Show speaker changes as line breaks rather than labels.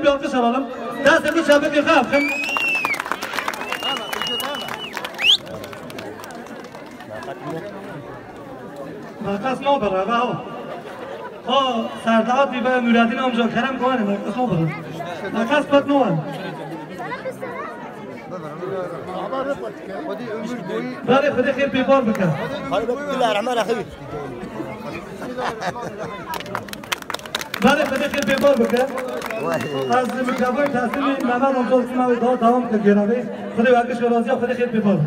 بیاد که سلام دست تو شبکه خب خم مرکز ما بره ها ها سرداد بی به نورالدین آمجا کرم کنه مرکز ما بره مرکز پت نوان بله خدا خیر بیبار بکن
بسم الله الرحمن الرحیم
بله خدا خیر بیبار بکن از میکروفون تصمیم محمد آمجا سیما دام که گرامی خدا ورکش راضی خدا خیر بیبار